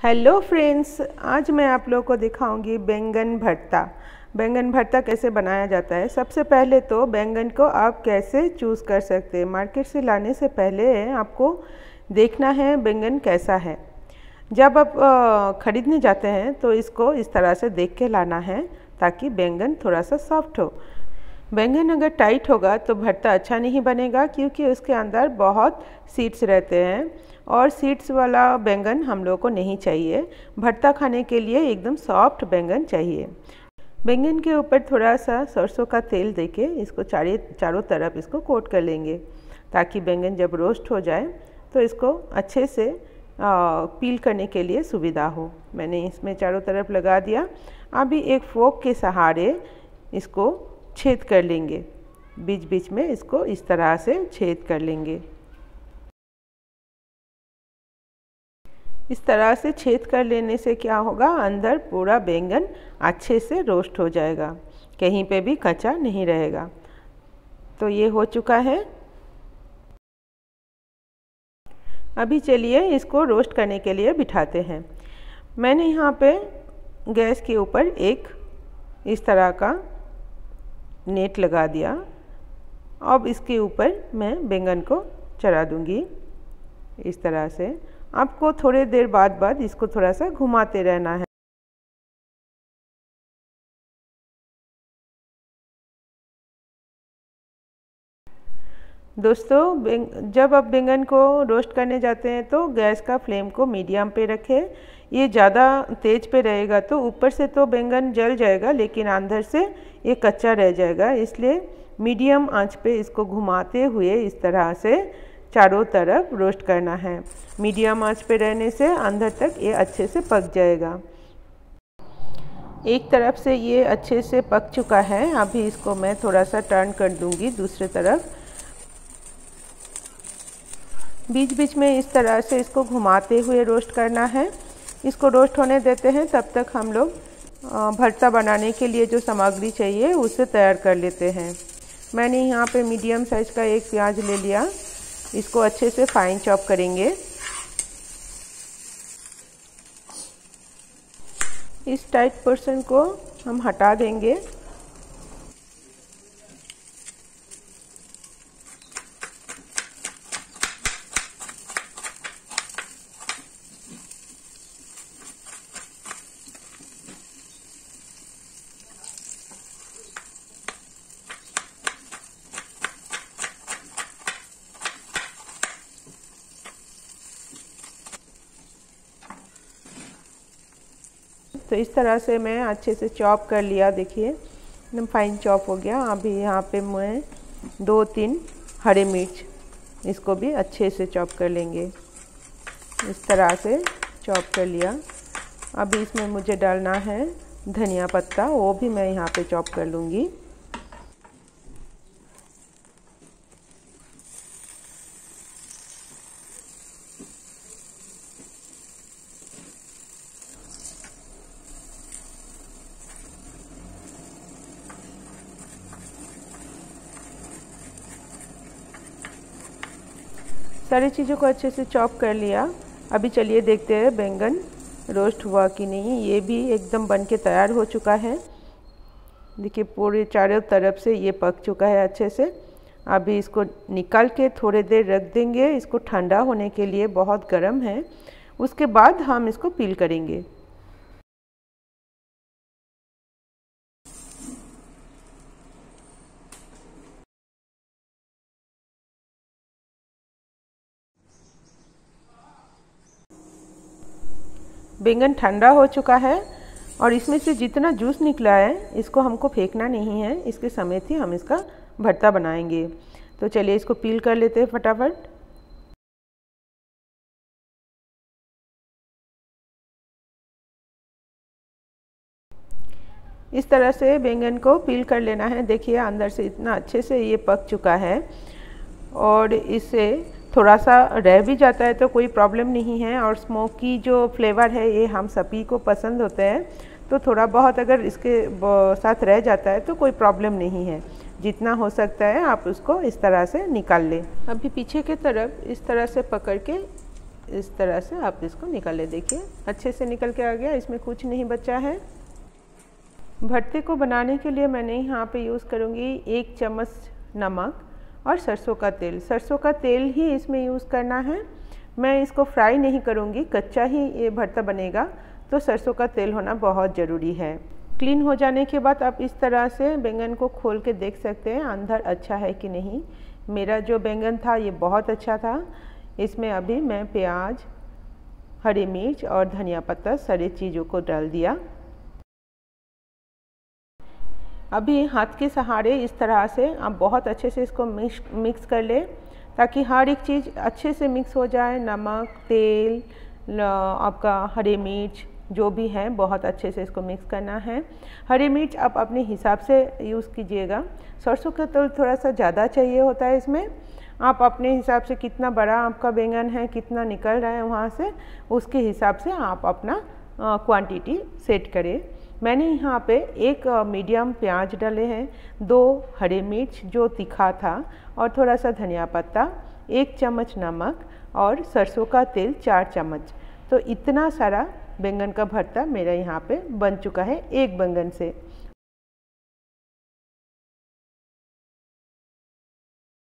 Hello friends आज मैं आप लोगों को दिखाऊँगी बैंगन भरता। बैंगन भरता कैसे बनाया जाता है? सबसे पहले तो बैंगन को आप कैसे चूज़ कर सकते हैं? मार्केट से लाने से पहले आपको देखना है बैंगन कैसा है। जब आप ख़रीदने जाते हैं तो इसको इस तरह से देख के लाना है ताकि बैंगन थोड़ा सा सॉफ्ट हो। बैंगन अगर टाइट होगा तो भरता अच्छा नहीं बनेगा क्योंकि उसके अंदर बहुत सीड्स रहते हैं और सीड्स वाला बैंगन हम लोगों को नहीं चाहिए। भरता खाने के लिए एकदम सॉफ्ट बैंगन चाहिए। बैंगन के ऊपर थोड़ा सा सरसों का तेल देके इसको चारे चारों तरफ़ इसको कोट कर लेंगे ताकि बैंगन जब रोस्ट हो जाए तो इसको अच्छे से आ, पील करने के लिए सुविधा हो। मैंने इसमें चारों तरफ़ लगा दिया। अभी एक फोक के सहारे इसको छेद कर लेंगे। बीच बीच में इसको इस तरह से छेद कर लेंगे। इस तरह से छेद कर लेने से क्या होगा? अंदर पूरा बैंगन अच्छे से रोस्ट हो जाएगा। कहीं पे भी कच्चा नहीं रहेगा। तो ये हो चुका है। अभी चलिए इसको रोस्ट करने के लिए बिठाते हैं। मैंने यहाँ पे गैस के ऊपर एक इस तरह का नेट लगा दिया। अब इसके ऊपर मैं बैंगन को चढ़ा दूँगी इस तरह से। आपको थोड़े देर बाद बाद इसको थोड़ा सा घुमाते रहना है। दोस्तों जब आप बैंगन को रोस्ट करने जाते हैं तो गैस का फ्लेम को मीडियम पे रखें। ये ज़्यादा तेज पे रहेगा तो ऊपर से तो बैंगन जल जाएगा, लेकिन अंदर से ये कच्चा रह जाएगा। इसलिए मीडियम आँच पे इसको घुमाते हुए इस तरह से चारों तरफ़ रोस्ट करना है। मीडियम आँच पे रहने से अंदर तक ये अच्छे से पक जाएगा। एक तरफ़ से ये अच्छे से पक चुका है। अभी इसको मैं थोड़ा सा टर्न कर दूँगी दूसरे तरफ़। बीच बीच में इस तरह से इसको घुमाते हुए रोस्ट करना है। इसको रोस्ट होने देते हैं तब तक हम लोग भरता बनाने के लिए जो सामग्री चाहिए उसे तैयार कर लेते हैं। मैंने यहाँ पे मीडियम साइज़ का एक प्याज ले लिया। इसको अच्छे से फाइन चॉप करेंगे। इस टाइट पोर्शन को हम हटा देंगे। तो इस तरह से मैं अच्छे से चॉप कर लिया, देखिए। एकदम फाइन चॉप हो गया। अभी यहाँ पे मैं दो तीन हरे मिर्च इसको भी अच्छे से चॉप कर लेंगे। इस तरह से चॉप कर लिया। अभी इसमें मुझे डालना है धनिया पत्ता, वो भी मैं यहाँ पे चॉप कर लूँगी। सारी चीज़ों को अच्छे से चॉप कर लिया। अभी चलिए देखते हैं बैंगन रोस्ट हुआ कि नहीं, ये भी एकदम बन के तैयार हो चुका है। देखिए, पूरे चारों तरफ़ से ये पक चुका है अच्छे से। अभी इसको निकाल के थोड़े देर रख देंगे। इसको ठंडा होने के लिए बहुत गर्म है। उसके बाद हम इसको पील करेंगे। बैंगन ठंडा हो चुका है और इसमें से जितना जूस निकला है, इसको हमको फेंकना नहीं है। इसके समेत ही हम इसका भरता बनाएँगे। तो चलिए इसको पील कर लेते हैं फटाफट। इस तरह से बैंगन को पील कर लेना है। देखिए, अंदर से इतना अच्छे से ये पक चुका है और इसे थोड़ा सा रह भी जाता है तो कोई प्रॉब्लम नहीं है और स्मोकी जो फ्लेवर है ये हम सभी को पसंद होते हैं तो थोड़ा बहुत अगर इसके साथ रह जाता है तो कोई प्रॉब्लम नहीं है। जितना हो सकता है आप उसको इस तरह से निकाल लें। अभी पीछे के तरफ़ इस तरह से पकड़ के इस तरह से आप इसको निकाल ले। देखिए, अच्छे से निकल के आ गया, इसमें कुछ नहीं बचा है। भरते को बनाने के लिए मैंने यहाँ पे यूज़ करूँगी एक चम्मच नमक। और सरसों का तेल। सरसों का तेल ही इसमें यूज़ करना है। मैं इसको फ्राई नहीं करूँगी, कच्चा ही ये भरता बनेगा तो सरसों का तेल होना बहुत ज़रूरी है। क्लीन हो जाने के बाद आप इस तरह से बैंगन को खोल के देख सकते हैं, अंदर अच्छा है कि नहीं। मेरा जो बैंगन था, ये बहुत अच्छा था। इसमें अभी मैं प्याज, हरी मिर्च और धनिया पत्ता सारी चीज़ों को डाल दिया। अभी हाथ के सहारे इस तरह से आप बहुत अच्छे से इसको मिक्स मिक्स कर लें, ताकि हर एक चीज़ अच्छे से मिक्स हो जाए, नमक, तेल आपका हरी मिर्च, जो भी है, बहुत अच्छे से इसको मिक्स करना है। हरी मिर्च आप अपने हिसाब से यूज़ कीजिएगा। सरसों का तेल थोड़ा सा ज़्यादा चाहिए होता है इसमें। आप अपने हिसाब से कितना बड़ा आपका बैंगन है, कितना निकल रहा है वहाँ से, उसके हिसाब से आप अपना क्वांटिटी सेट करें। मैंने यहाँ पे एक मीडियम प्याज डाले हैं, दो हरे मिर्च जो तीखा था और थोड़ा सा धनिया पत्ता, एक चम्मच नमक और सरसों का तेल चार चम्मच। तो इतना सारा बैंगन का भरता मेरा यहाँ पे बन चुका है एक बैंगन से।